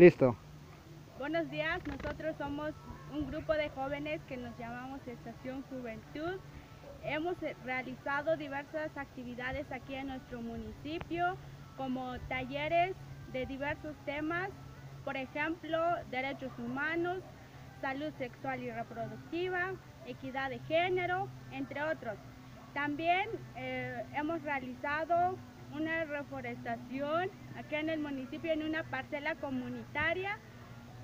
Listo. Buenos días, nosotros somos un grupo de jóvenes que nos llamamos Estación Juventud. Hemos realizado diversas actividades aquí en nuestro municipio, como talleres de diversos temas, por ejemplo, derechos humanos, salud sexual y reproductiva, equidad de género, entre otros. También eh, hemos realizado una reforestación aquí en el municipio en una parcela comunitaria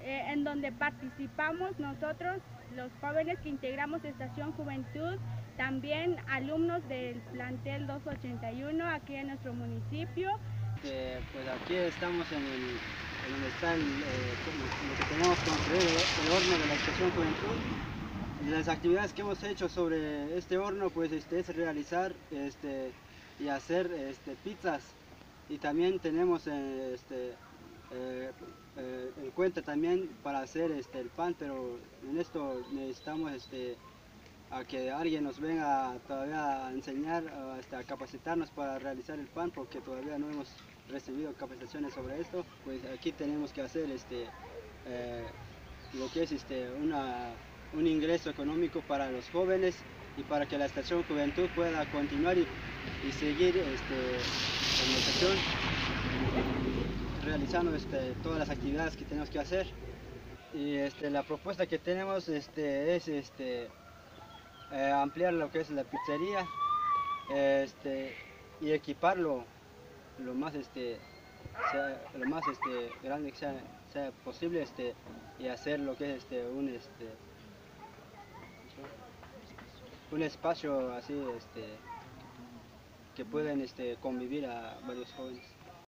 eh, en donde participamos nosotros, los jóvenes que integramos Estación Juventud, también alumnos del plantel 281 aquí en nuestro municipio. pues aquí estamos en, el, donde está el, eh, lo que tenemos construido, el horno de la Estación Juventud. las actividades que hemos hecho sobre este horno pues este, es realizar este, y hacer este, pizzas y también tenemos eh, este, eh, eh, en cuenta también para hacer este, el pan, pero en esto necesitamos este, a que alguien nos venga todavía a enseñar, a, a capacitarnos para realizar el pan, porque todavía no hemos recibido capacitaciones sobre esto. Pues aquí tenemos que hacer este, lo que es este, una, un ingreso económico para los jóvenes y para que la estación Juventud pueda continuar y, seguir este, la estación realizando este, todas las actividades que tenemos que hacer. Y este, la propuesta que tenemos este, es este, eh, ampliar lo que es la pizzería este, y equiparlo lo más, este, lo más este, grande que sea, sea posible este, y hacer lo que es este, un, este, un espacio así este, que pueden este, convivir a varios jóvenes.